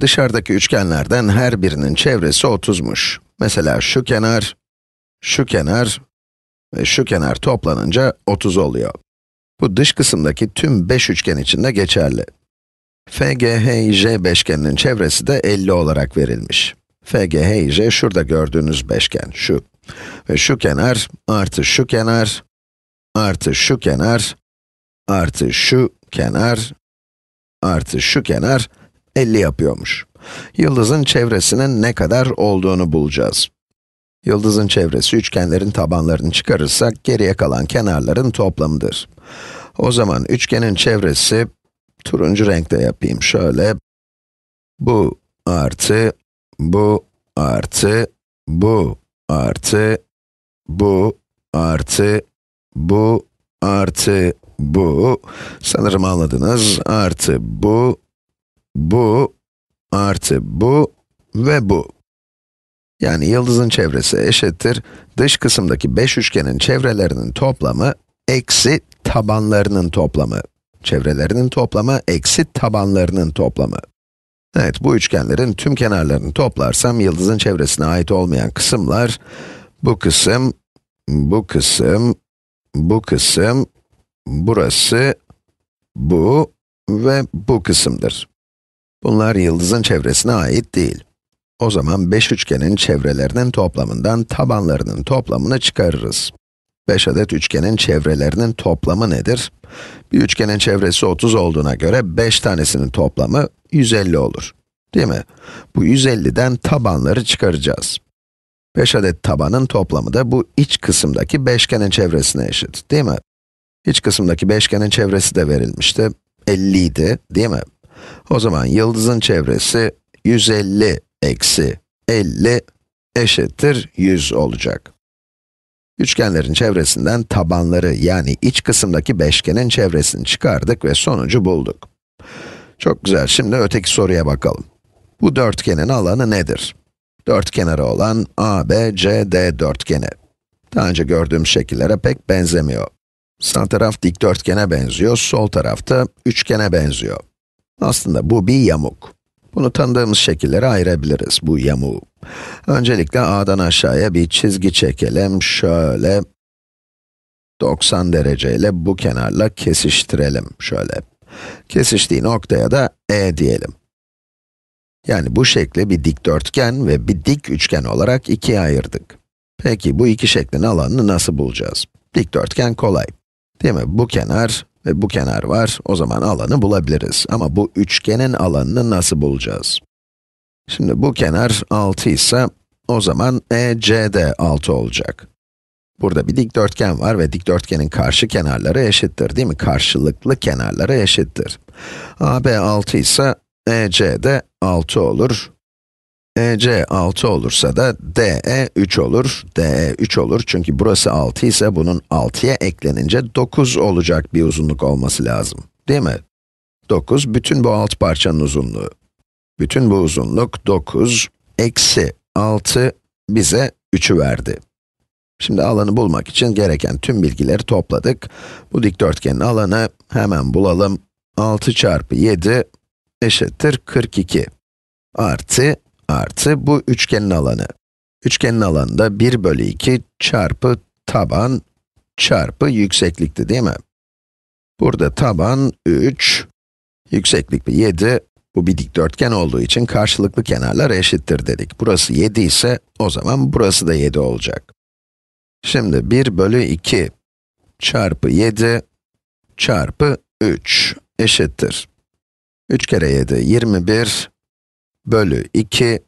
Dışarıdaki üçgenlerden her birinin çevresi 30'muş. Mesela şu kenar, şu kenar ve şu kenar toplanınca 30 oluyor. Bu dış kısımdaki tüm 5 üçgen için de geçerli. FGHIJ beşgeninin çevresi de 50 olarak verilmiş. FGHIJ şurada gördüğünüz beşgen, şu. Ve şu kenar artı şu kenar artı şu kenar artı şu kenar artı şu kenar 50 yapıyormuş. Yıldızın çevresinin ne kadar olduğunu bulacağız. Yıldızın çevresi üçgenlerin tabanlarını çıkarırsak geriye kalan kenarların toplamıdır. O zaman üçgenin çevresi turuncu renkte yapayım şöyle. Bu artı bu artı bu artı bu artı bu artı bu sanırım anladınız artı bu bu artı bu ve bu. Yani yıldızın çevresi eşittir dış kısımdaki 5 üçgenin çevrelerinin toplamı eksi tabanlarının toplamı. Çevrelerinin toplamı eksi tabanlarının toplamı. Evet, bu üçgenlerin tüm kenarlarını toplarsam yıldızın çevresine ait olmayan kısımlar bu kısım, bu kısım, bu kısım, burası, bu ve bu kısımdır. Bunlar yıldızın çevresine ait değil. O zaman 5 üçgenin çevrelerinin toplamından tabanlarının toplamını çıkarırız. 5 adet üçgenin çevrelerinin toplamı nedir? Bir üçgenin çevresi 30 olduğuna göre 5 tanesinin toplamı 150 olur. Değil mi? Bu 150'den tabanları çıkaracağız. 5 adet tabanın toplamı da bu iç kısımdaki beşgenin çevresine eşit, değil mi? İç kısımdaki beşgenin çevresi de verilmişti. 50 idi, değil mi? O zaman yıldızın çevresi 150 eksi 50 eşittir 100 olacak. Üçgenlerin çevresinden tabanları yani iç kısımdaki beşgenin çevresini çıkardık ve sonucu bulduk. Çok güzel, şimdi öteki soruya bakalım. Bu dörtgenin alanı nedir? Dört kenarı olan ABCD dörtgeni. Daha önce gördüğüm şekillere pek benzemiyor. Sağ taraf dikdörtgene benziyor, sol tarafta üçgene benziyor. Aslında bu bir yamuk. Bunu tanıdığımız şekillere ayırabiliriz, bu yamuğu. Öncelikle A'dan aşağıya bir çizgi çekelim, şöyle. 90 dereceyle bu kenarla kesiştirelim, şöyle. Kesiştiği noktaya da E diyelim. Yani bu şekli bir dikdörtgen ve bir dik üçgen olarak ikiye ayırdık. Peki bu iki şeklin alanını nasıl bulacağız? Dikdörtgen kolay. Değil mi? Bu kenar ve bu kenar var, o zaman alanı bulabiliriz. Ama bu üçgenin alanını nasıl bulacağız? Şimdi bu kenar 6 ise, o zaman ECD 6 olacak. Burada bir dikdörtgen var ve dikdörtgenin karşı kenarları eşittir, değil mi? Karşılıklı kenarları eşittir. AB 6 ise ECD 6 olur. EC 6 olursa da DE 3 olur. DE 3 olur çünkü burası 6 ise bunun 6'ya eklenince 9 olacak bir uzunluk olması lazım. Değil mi? 9 bütün bu alt parçanın uzunluğu. Bütün bu uzunluk 9 eksi 6 bize 3'ü verdi. Şimdi alanı bulmak için gereken tüm bilgileri topladık. Bu dikdörtgenin alanı hemen bulalım. 6 çarpı 7 eşittir 42 artı artı bu üçgenin alanı. Üçgenin alanı da 1 bölü 2 çarpı taban çarpı yükseklikti değil mi? Burada taban 3, yükseklik 7, bu bir dikdörtgen olduğu için karşılıklı kenarlar eşittir dedik. Burası 7 ise o zaman burası da 7 olacak. Şimdi 1 bölü 2 çarpı 7 çarpı 3 eşittir. 3 kere 7, 21 bölü 2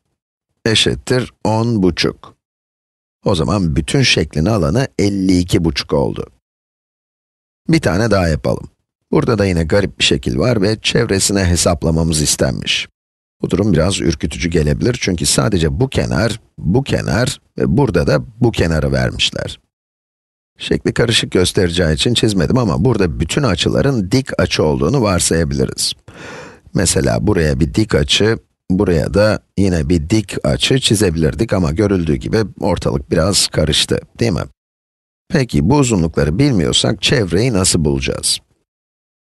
eşittir 10 buçuk. O zaman bütün şeklin alanı 52 buçuk oldu. Bir tane daha yapalım. Burada da yine garip bir şekil var ve çevresine hesaplamamız istenmiş. Bu durum biraz ürkütücü gelebilir çünkü sadece bu kenar, bu kenar ve burada da bu kenarı vermişler. Şekli karışık göstereceği için çizmedim ama burada bütün açıların dik açı olduğunu varsayabiliriz. Mesela buraya bir dik açı, buraya da yine bir dik açı çizebilirdik ama görüldüğü gibi ortalık biraz karıştı, değil mi? Peki bu uzunlukları bilmiyorsak çevreyi nasıl bulacağız?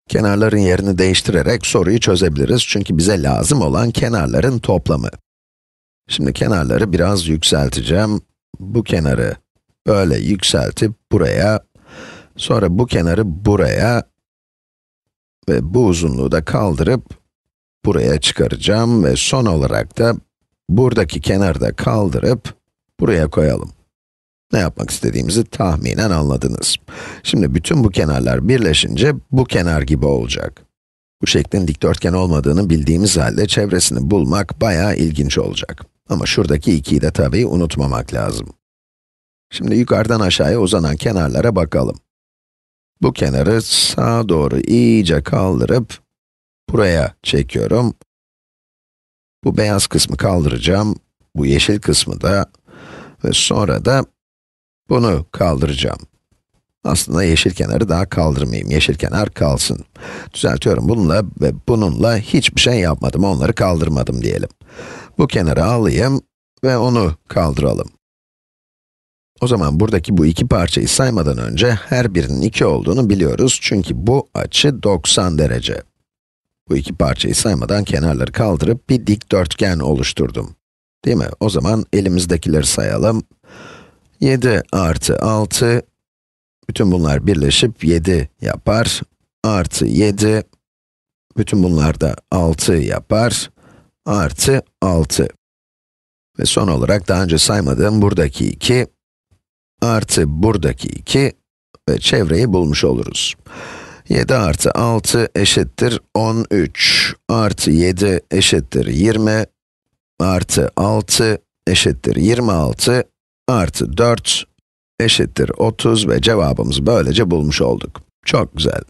Kenarların yerini değiştirerek soruyu çözebiliriz çünkü bize lazım olan kenarların toplamı. Şimdi kenarları biraz yükselteceğim. Bu kenarı böyle yükseltip buraya, sonra bu kenarı buraya ve bu uzunluğu da kaldırıp buraya çıkaracağım ve son olarak da buradaki kenarı da kaldırıp buraya koyalım. Ne yapmak istediğimizi tahminen anladınız. Şimdi bütün bu kenarlar birleşince bu kenar gibi olacak. Bu şeklin dikdörtgen olmadığını bildiğimiz halde çevresini bulmak bayağı ilginç olacak. Ama şuradaki 2'yi de tabii unutmamak lazım. Şimdi yukarıdan aşağıya uzanan kenarlara bakalım. Bu kenarı sağa doğru iyice kaldırıp buraya çekiyorum. Bu beyaz kısmı kaldıracağım. Bu yeşil kısmı da ve sonra da bunu kaldıracağım. Aslında yeşil kenarı daha kaldırmayayım. Yeşil kenar kalsın. Düzeltiyorum. Bununla ve bununla hiçbir şey yapmadım. Onları kaldırmadım diyelim. Bu kenarı alayım ve onu kaldıralım. O zaman buradaki bu iki parçayı saymadan önce her birinin 2 olduğunu biliyoruz. Çünkü bu açı 90 derece. Bu iki parçayı saymadan kenarları kaldırıp bir dikdörtgen oluşturdum. Değil mi? O zaman elimizdekileri sayalım. 7 artı 6, bütün bunlar birleşip 7 yapar. Artı 7, bütün bunlar da 6 yapar. Artı 6. Ve son olarak daha önce saymadığım buradaki 2, artı buradaki 2 ve çevreyi bulmuş oluruz. 7 artı 6 eşittir 13, artı 7 eşittir 20, artı 6 eşittir 26, artı 4 eşittir 30 ve cevabımızı böylece bulmuş olduk. Çok güzel.